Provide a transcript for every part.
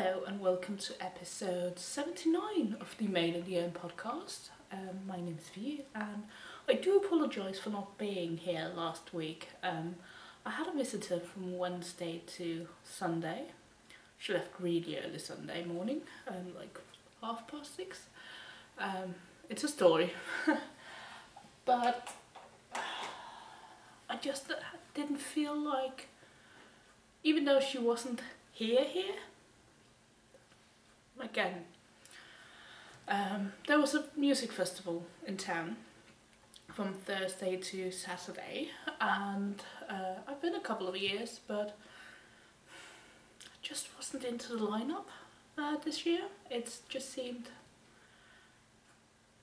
Hello and welcome to episode 79 of the Made in the Own podcast. Um, my name is Vi and I do apologise for not being here last week. Um, I had a visitor from Wednesday to Sunday. She left really early Sunday morning, um, like half past six. Um, it's a story. but I just didn't feel like, even though she wasn't here here, again, um, there was a music festival in town from Thursday to Saturday and uh, I've been a couple of years but I just wasn't into the lineup uh, this year. It just seemed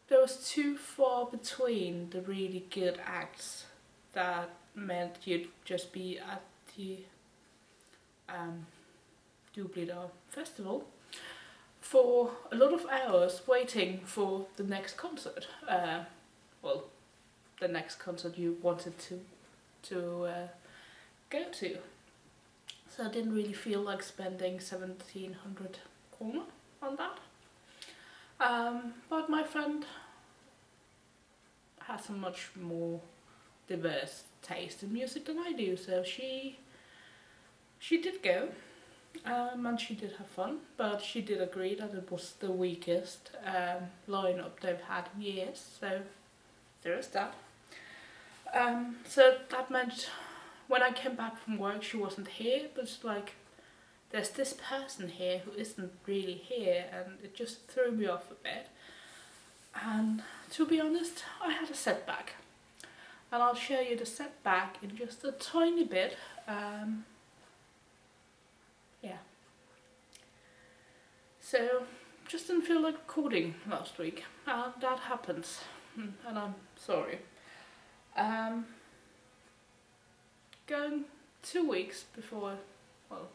there was too far between the really good acts that meant you'd just be at the um, Dublidar festival for a lot of hours waiting for the next concert. Uh, well, the next concert you wanted to to uh, go to. So I didn't really feel like spending 1700 krona on that. Um, but my friend has a much more diverse taste in music than I do, so she she did go um, and she did have fun, but she did agree that it was the weakest um, lineup they've had in years, so there is that. Um, so that meant when I came back from work she wasn't here, but it's like there's this person here who isn't really here and it just threw me off a bit. And to be honest, I had a setback. And I'll show you the setback in just a tiny bit. Um, yeah. So, just didn't feel like recording last week. Uh, that happens, hmm, and I'm sorry. Um, going two weeks before, well,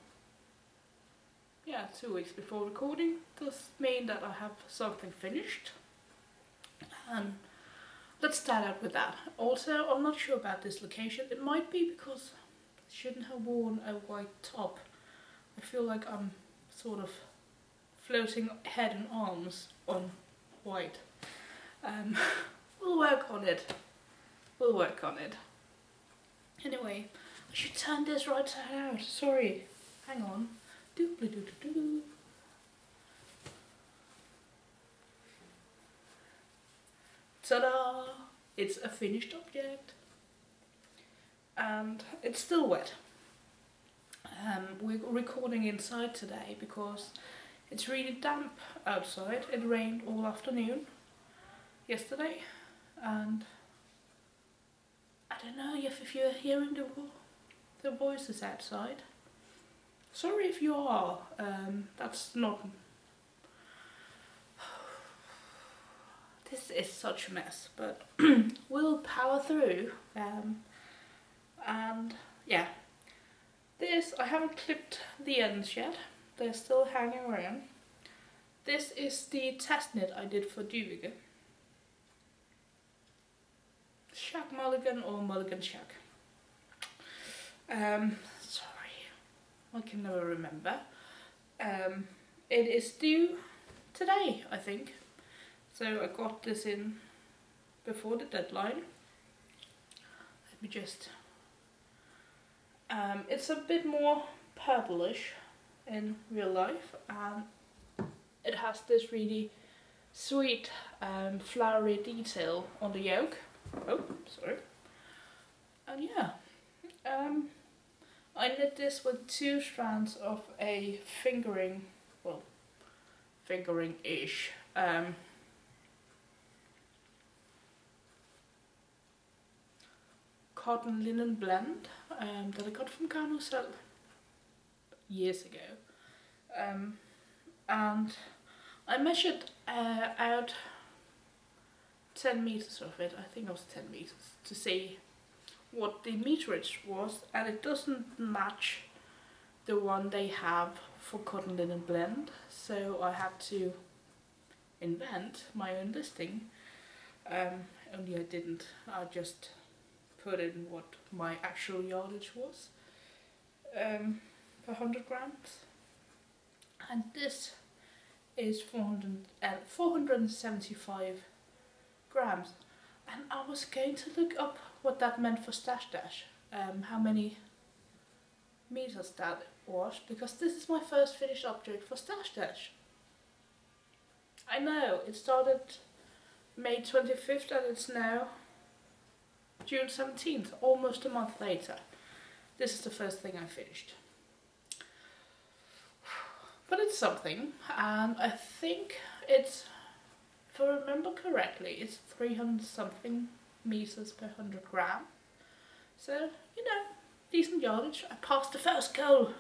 yeah, two weeks before recording does mean that I have something finished. And let's start out with that. Also, I'm not sure about this location. It might be because I shouldn't have worn a white top I feel like I'm sort of floating head and arms on white. Um, we'll work on it. We'll work on it. Anyway, I should turn this right side out. Sorry. Hang on. Doo -doo -doo -doo -doo. Ta-da! It's a finished object. And it's still wet. Um, we're recording inside today because it's really damp outside. It rained all afternoon yesterday and I don't know if, if you're hearing the, the voices outside. Sorry if you are, um, that's not... This is such a mess, but we'll power through. Um, and yeah, this, I haven't clipped the ends yet. They're still hanging around. This is the test knit I did for Dieuwke. Shack Mulligan or Mulligan Shack. Um, sorry, I can never remember. Um, it is due today, I think. So I got this in before the deadline. Let me just um, it's a bit more purplish in real life and it has this really sweet um, flowery detail on the yoke. Oh, sorry. And yeah, um, I knit this with two strands of a fingering, well, fingering-ish um, cotton linen blend um, that I got from Garnocell years ago. Um, and I measured uh, out 10 meters of it, I think it was 10 meters, to see what the meterage was and it doesn't match the one they have for cotton linen blend. So I had to invent my own listing. Um, only I didn't. I just put in what my actual yardage was um, per 100 grams and this is 400, uh, 475 grams. And I was going to look up what that meant for Stash Dash, um, how many meters that was, because this is my first finished object for Stash Dash. I know, it started May 25th and it's now June 17th, almost a month later. This is the first thing I finished. But it's something, and I think it's, if I remember correctly, it's 300 something meters per 100 gram. So, you know, decent yardage. I passed the first goal.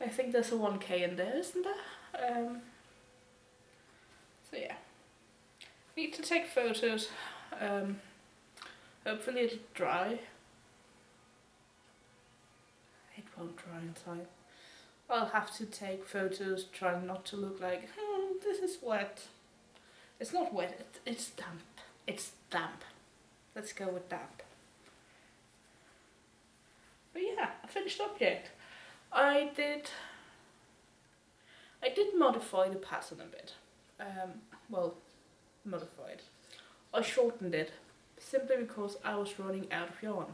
I think there's a 1k in there, isn't there? Um, so yeah. Need to take photos. Um, hopefully it'll dry. It won't dry in time. I'll have to take photos trying not to look like, hmm, this is wet. It's not wet, it's damp. It's damp. Let's go with damp. But yeah, a finished object. I did I did modify the pattern a bit. Um, well, modified. I shortened it simply because I was running out of yarn.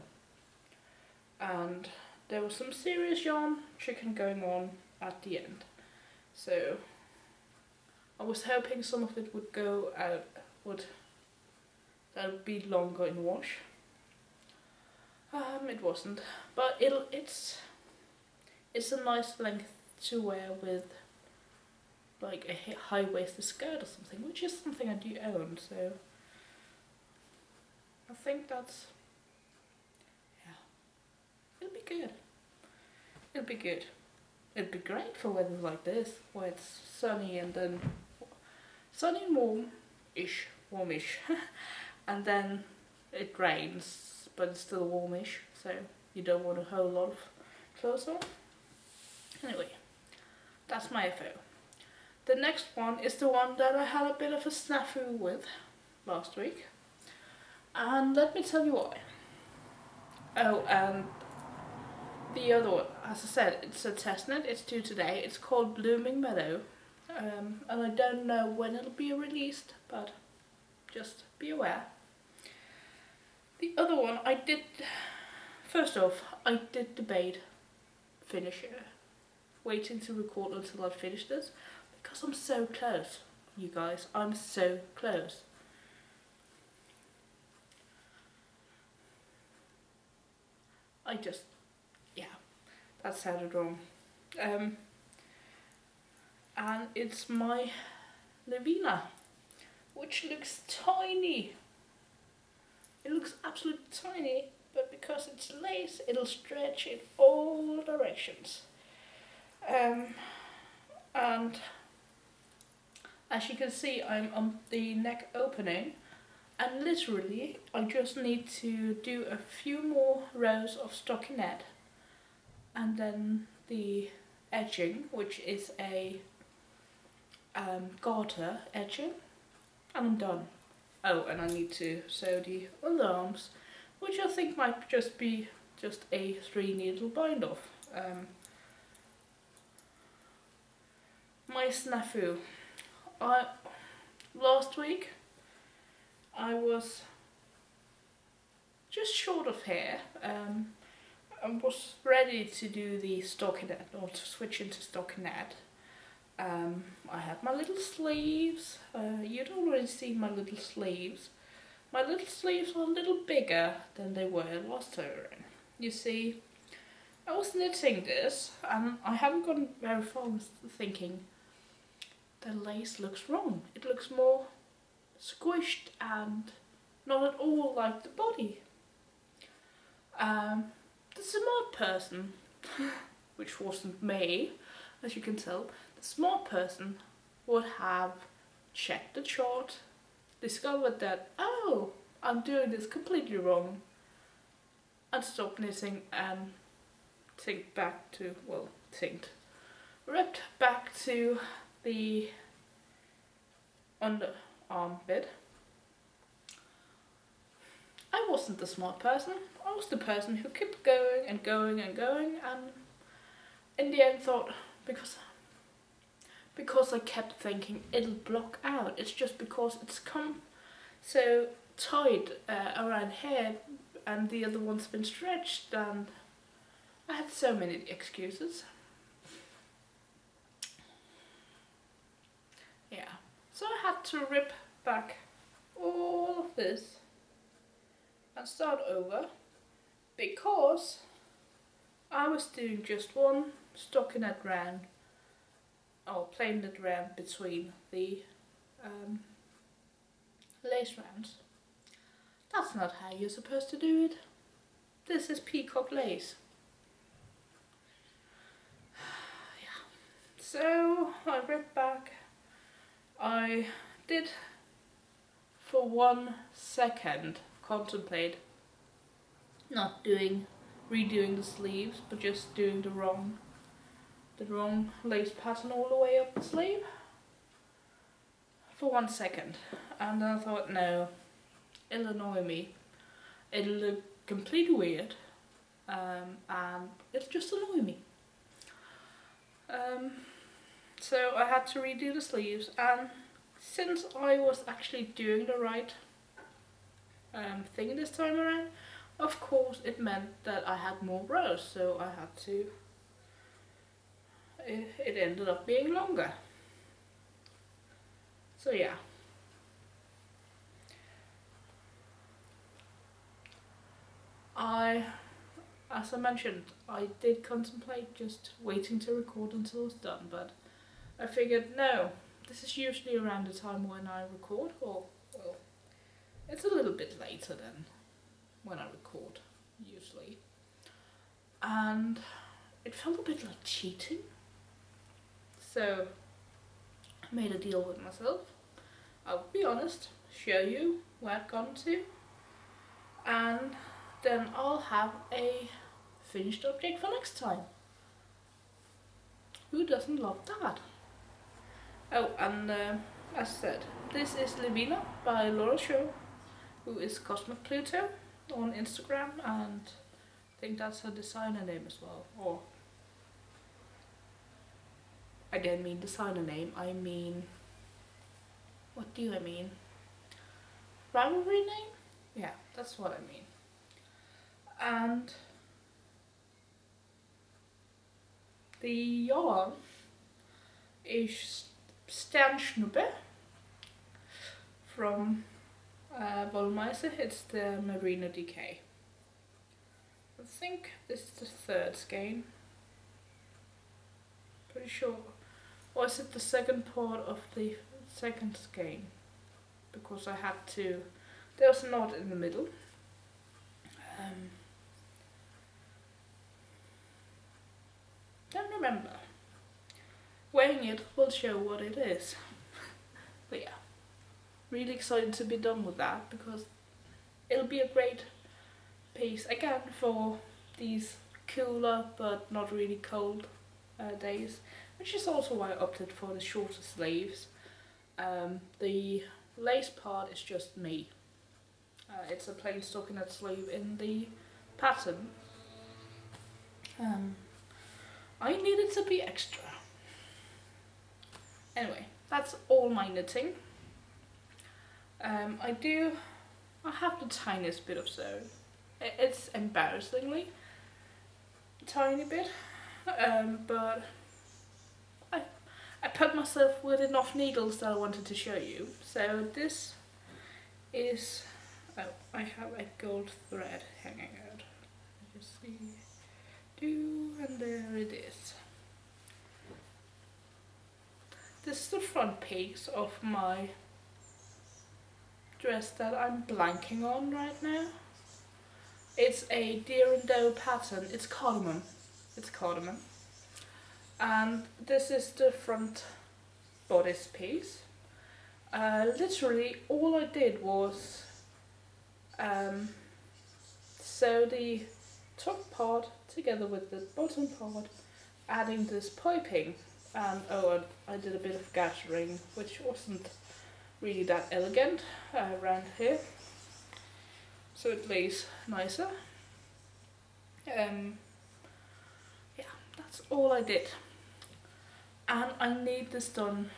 And there was some serious yarn chicken going on at the end. So I was hoping some of it would go out, would that would be longer in wash. Um, it wasn't, but it'll it's it's a nice length to wear with like a high waisted skirt or something, which is something I do own. So I think that's good. It'll be good. It'd be great for weather like this, where it's sunny and then sunny and warm-ish, warmish, and then it rains, but it's still warmish, so you don't want a whole lot of clothes on. Anyway, that's my FO. The next one is the one that I had a bit of a snafu with last week. And let me tell you why. Oh, and the other one, as I said, it's a test knit, it's due today. It's called Blooming Meadow. Um, and I don't know when it'll be released, but just be aware. The other one, I did, first off, I did debate finish it, waiting to record until I finish this, because I'm so close, you guys, I'm so close. I just that sounded wrong. Um, and it's my Levina, which looks tiny. It looks absolutely tiny, but because it's lace, it'll stretch in all directions. Um, and as you can see, I'm on the neck opening and literally I just need to do a few more rows of stockinette and then the edging, which is a um, garter edging, and I'm done. Oh, and I need to sew the alarms, which I think might just be just a three needle bind off. Um, my snafu. I last week I was just short of hair. Um, I was ready to do the stockinette or to switch into stockinette. Um, I had my little sleeves. Uh, you'd already seen my little sleeves. My little sleeves are a little bigger than they were last time. You see, I was knitting this and I haven't gone very far with thinking the lace looks wrong. It looks more squished and not at all like the body. Um, the smart person, which wasn't me, as you can tell, the smart person would have checked the chart, discovered that, oh, I'm doing this completely wrong, and stop knitting and think back to, well, think, ripped back to the underarm bit. I wasn't the smart person. I was the person who kept going and going and going and in the end thought, because because I kept thinking it'll block out. It's just because it's come so tight uh, around here and the other one's been stretched and I had so many excuses. Yeah, so I had to rip back all of this and start over because I was doing just one stockinette round or plaited round between the um, lace rounds. That's not how you're supposed to do it. This is peacock lace. yeah. So I ripped back. I did for one second contemplate not doing redoing the sleeves but just doing the wrong the wrong lace pattern all the way up the sleeve. For one second. And then I thought no it'll annoy me. It'll look completely weird um, and it'll just annoy me. Um, so I had to redo the sleeves and since I was actually doing the right um, thing this time around. Of course it meant that I had more rows so I had to it, it ended up being longer. So yeah. I as I mentioned I did contemplate just waiting to record until it was done but I figured no this is usually around the time when I record or it's a little bit later than when I record, usually. And it felt a bit like cheating. So I made a deal with myself. I'll be honest, show you where I've gone to, and then I'll have a finished object for next time. Who doesn't love that? Oh, and uh, as said, this is Levina by Laura Chau, who is Cosmic Pluto on Instagram and I think that's her designer name as well. Or I didn't mean designer name, I mean what do I mean? Ravelry name? Yeah, that's what I mean. And the yarn is Sternschnuppe from uh, Wollmeise, it's the Merino DK. I think this is the third skein. Pretty sure. Or is it the second part of the second skein? Because I had to, there was a knot in the middle. Um, don't remember. Weighing it will show what it is. but yeah really excited to be done with that because it'll be a great piece again for these cooler but not really cold uh, days which is also why I opted for the shorter sleeves. Um, the lace part is just me. Uh, it's a plain stockinette sleeve in the pattern. Um, I needed to be extra. Anyway, that's all my knitting. Um, I do, I have the tiniest bit of sewing. It's embarrassingly tiny bit, um, but I, I put myself with enough needles that I wanted to show you. So this is, oh, I have a gold thread hanging out. You see, do, and there it is. This is the front piece of my dress that I'm blanking on right now. It's a deer and doe pattern. It's cardamom. It's cardamom. And this is the front bodice piece. Uh, literally all I did was um, sew the top part together with the bottom part, adding this piping. And oh, I did a bit of gathering, which wasn't really that elegant uh, around here. So it lays nicer. Um, yeah that's all I did. And I need this done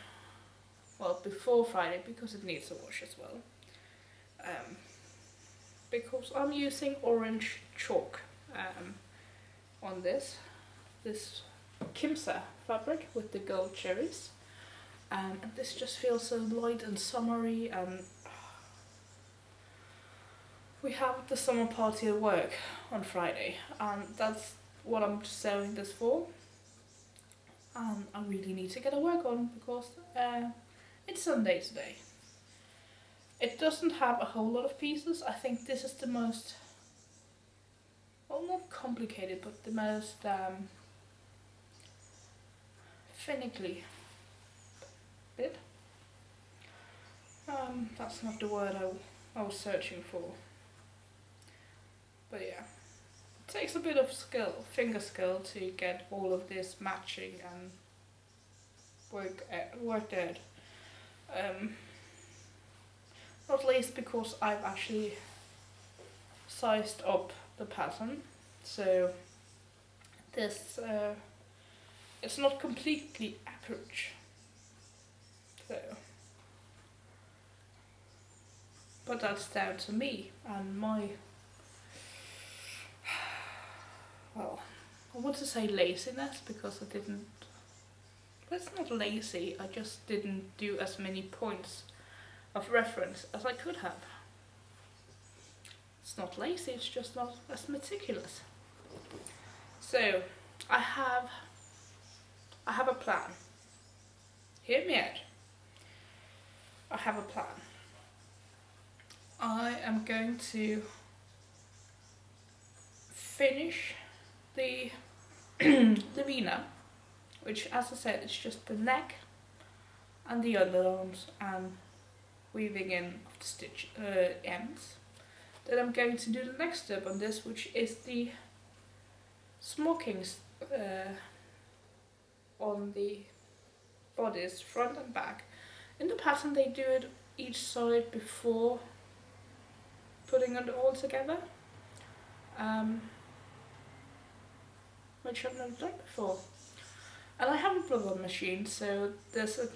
well before Friday because it needs a wash as well. Um, because I'm using orange chalk um, on this this Kimsa fabric with the gold cherries um, and this just feels so light and summery and we have the summer party at work on Friday and that's what I'm sewing this for and I really need to get a work on because uh, it's Sunday today. It doesn't have a whole lot of pieces. I think this is the most, well not complicated, but the most um, finicky Um, that's not the word I, I was searching for. But yeah, it takes a bit of skill, finger skill to get all of this matching and work uh, worked out. Um, not least because I've actually sized up the pattern, so this uh, it's not completely accurate. So, but that's down to me and my well, I want to say laziness because I didn't, but it's not lazy, I just didn't do as many points of reference as I could have. It's not lazy, it's just not as meticulous. So, I have, I have a plan. Hear me out. I have a plan. I am going to finish the the vina, which as I said it's just the neck and the underarms and weaving in the stitch uh, ends. Then I'm going to do the next step on this, which is the smockings uh, on the bodies, front and back. In the pattern they do it each side before putting it all together. Um, which I've never done before. And I have a brother machine, so there's a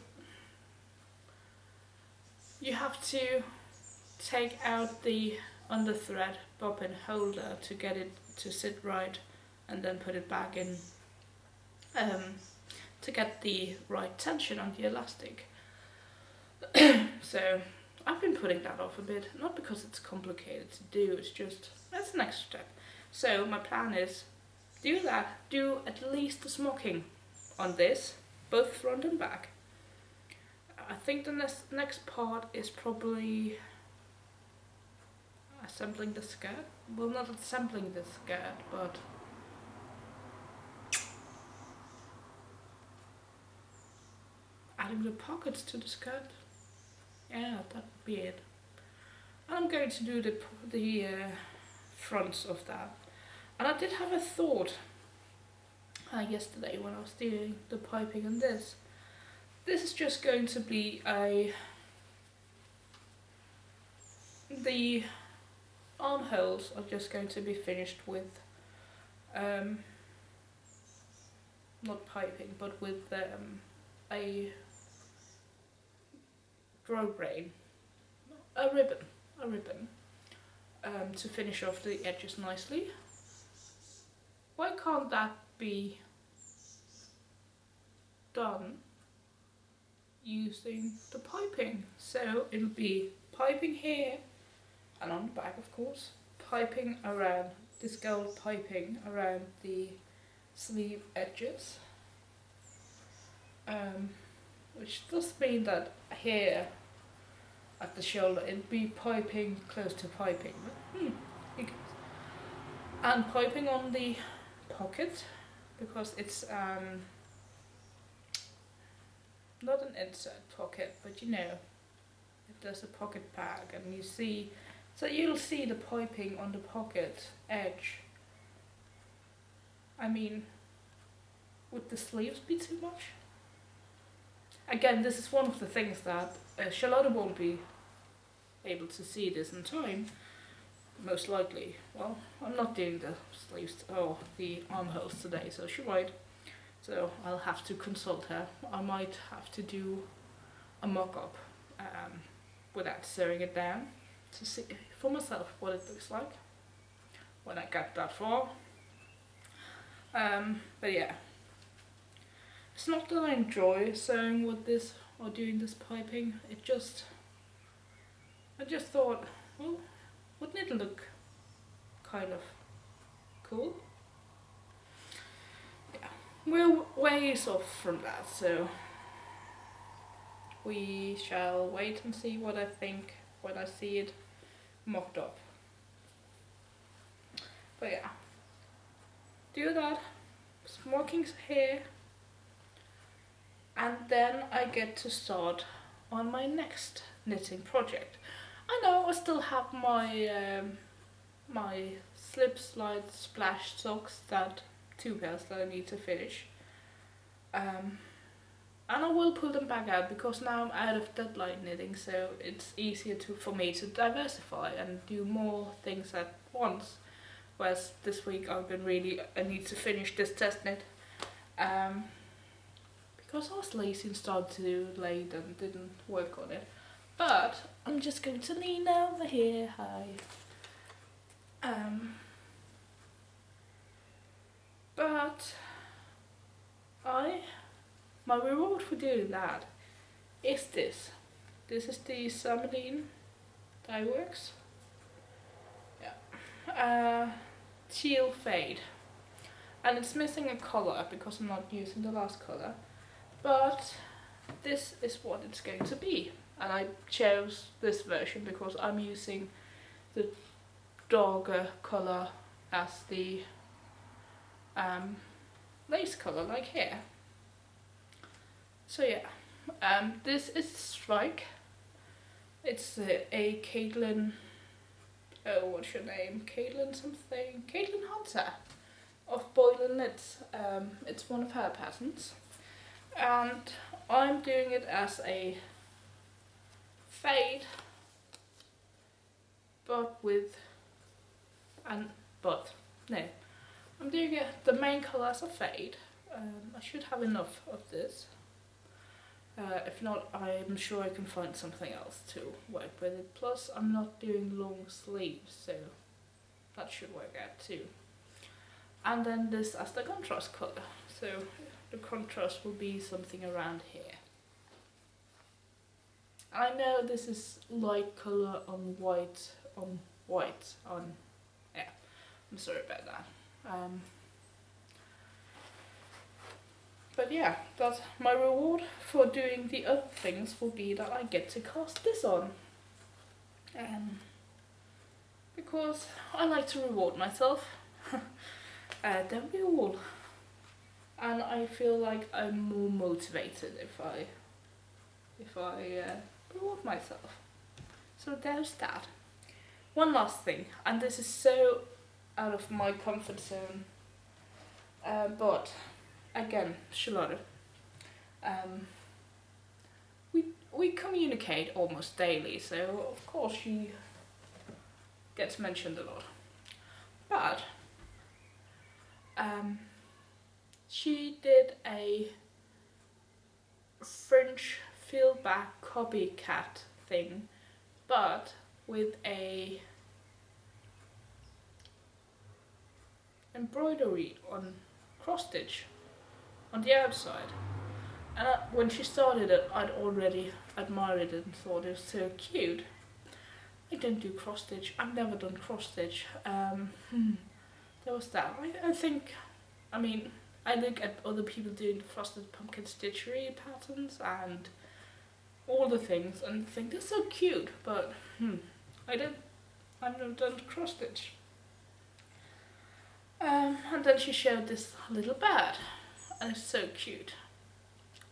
you have to take out the under thread bobbin holder to get it to sit right and then put it back in um, to get the right tension on the elastic. so I've been putting that off a bit, not because it's complicated to do, it's just, that's the next step. So my plan is do that, do at least the smocking on this, both front and back. I think the next, next part is probably assembling the skirt. Well, not assembling the skirt, but adding the pockets to the skirt. Yeah, that would be it. I'm going to do the, the uh, fronts of that and I did have a thought uh, yesterday when I was doing the piping on this. This is just going to be a... The armholes are just going to be finished with um, not piping but with um, a grosgrain, a ribbon, a ribbon um, to finish off the edges nicely why can't that be done using the piping? So it'll be piping here and on the back of course, piping around, this gold piping around the sleeve edges. Um, which does mean that here at the shoulder it'd be piping close to piping. Hmm, and piping on the pocket because it's um, not an insert pocket but you know if there's a pocket bag and you see so you'll see the piping on the pocket edge I mean would the sleeves be too much? Again this is one of the things that uh, Charlotte won't be able to see this in time most likely. Well, I'm not doing the sleeves or the armholes today, so she might. So I'll have to consult her. I might have to do a mock-up um, without sewing it down to see for myself what it looks like when I get that far. Um, but yeah, it's not that I enjoy sewing with this or doing this piping, it just, I just thought, well, wouldn't it look kind of cool? Yeah, we're ways off from that, so we shall wait and see what I think when I see it mocked up. But yeah, do that, smoking's here, and then I get to start on my next knitting project. I know I still have my um, my slip slide splash socks that two pairs that I need to finish. Um, and I will pull them back out because now I'm out of deadline knitting so it's easier to for me to diversify and do more things at once whereas this week I've been really I need to finish this test knit um, because I was lazy and started to late and didn't work on it but I'm just going to lean over here hi um, but I my reward for doing that is this. This is the Sammelin Dyeworks. Yeah. Uh, teal fade. And it's missing a color because I'm not using the last color. But this is what it's going to be. And I chose this version because I'm using the darker color as the um, lace color like here. So yeah, um, this is Strike. It's uh, a Caitlin, oh what's your name? Caitlin something? Caitlin Hunter of Boyland Knits. Um, it's one of her patterns. And I'm doing it as a fade, but with, and, but, no. I'm doing it, the main colour as a fade. Um, I should have enough of this. Uh, if not, I'm sure I can find something else to work with it. Plus, I'm not doing long sleeves, so that should work out too. And then this as the contrast colour. So the contrast will be something around here. I know this is light colour on white, on white, on, yeah, I'm sorry about that. Um, but yeah, that's my reward for doing the other things will be that I get to cast this on. Um, because I like to reward myself. uh, don't we all? And I feel like I'm more motivated if I if I uh, reward myself. So there's that. One last thing, and this is so out of my comfort zone, uh, but again, Charlotte, um, we we communicate almost daily, so of course she gets mentioned a lot. But um, she did a French fieldback copycat thing, but with a embroidery on cross stitch on the outside. And I, when she started it, I'd already admired it and thought it was so cute. I didn't do cross stitch. I've never done cross stitch. Um, hmm, there was that. I, I think, I mean, I look at other people doing frosted pumpkin stitchery patterns and all the things and think they're so cute, but hmm, I don't, I've never done cross stitch. Um, and then she showed this little bird and it's so cute.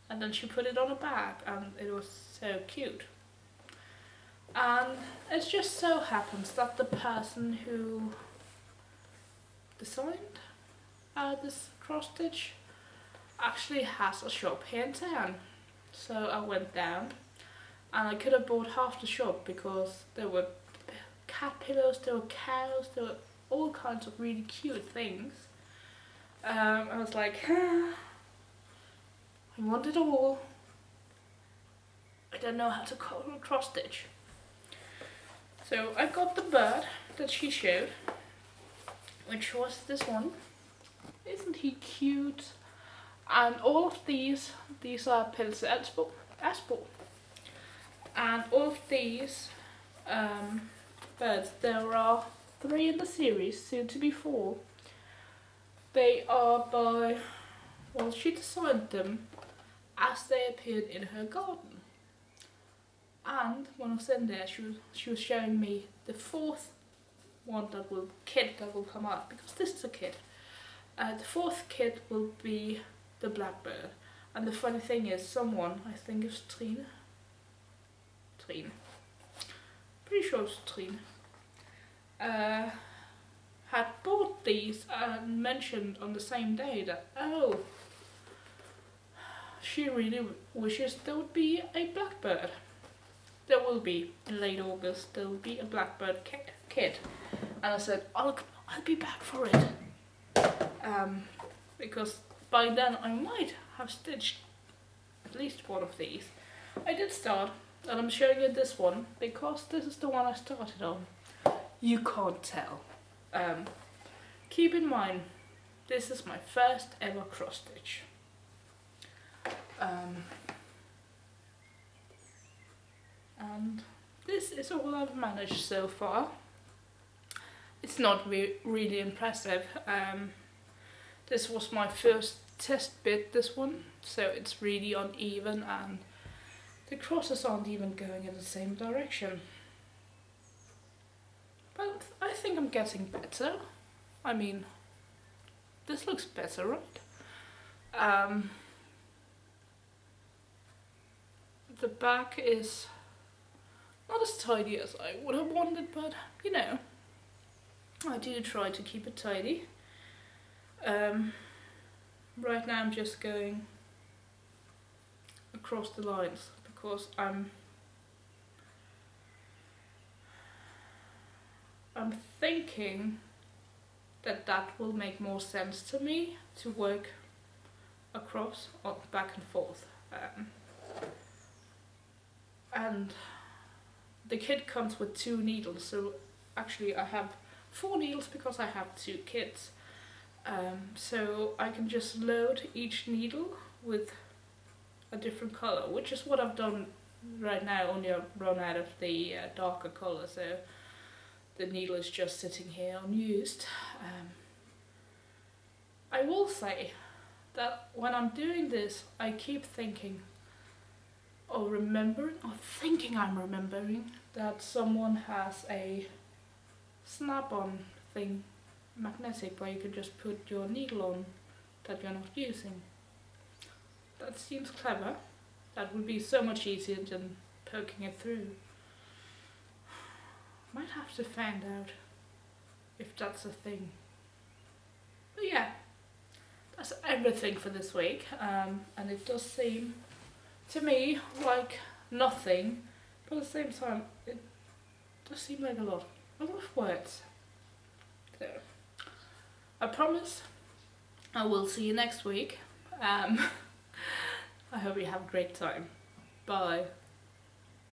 And then she put it on a bag and it was so cute. And it just so happens that the person who designed uh, this cross stitch actually has a shop here in town. So I went down and I could have bought half the shop because there were cat pillows, there were cows, there were all kinds of really cute things um, I was like, I want it all. I don't know how to cross stitch. So I got the bird that she showed, which was this one. Isn't he cute? And all of these, these are Pelse Asboe, Asboe. And all of these um, birds, there are three in the series, soon to be four. They are by, well, she designed them as they appeared in her garden. And when I was in there, she was, she was showing me the fourth one that will, kid that will come out, because this is a kid. Uh, the fourth kid will be the blackbird. And the funny thing is, someone, I think it's Trine, Trine, pretty sure it's Trine, uh, had bought these and mentioned on the same day that, oh, she really wishes there would be a blackbird. There will be, in late August, there will be a blackbird kid. And I said, I'll, I'll be back for it. Um, because by then I might have stitched at least one of these. I did start, and I'm showing you this one because this is the one I started on. You can't tell. Um, keep in mind, this is my first ever cross stitch. Um, and this is all I've managed so far. It's not re really impressive. Um, this was my first test bit, this one, so it's really uneven and the crosses aren't even going in the same direction. But I think I'm getting better. I mean, this looks better, right? Um, the back is not as tidy as I would have wanted, but you know, I do try to keep it tidy. Um, right now I'm just going across the lines because I'm I'm thinking that that will make more sense to me to work across or back and forth. Um, and the kit comes with two needles. So actually I have four needles because I have two kits um, so I can just load each needle with a different color, which is what I've done right now, only I've run out of the uh, darker color, so the needle is just sitting here unused. Um, I will say that when I'm doing this, I keep thinking, or remembering, or thinking I'm remembering, that someone has a snap-on thing magnetic where you could just put your needle on that you're not using. That seems clever. That would be so much easier than poking it through. Might have to find out if that's a thing. But yeah, that's everything for this week. Um, and it does seem to me like nothing, but at the same time, it does seem like a lot. A lot of words. So. I promise I will see you next week. Um, I hope you have a great time. Bye.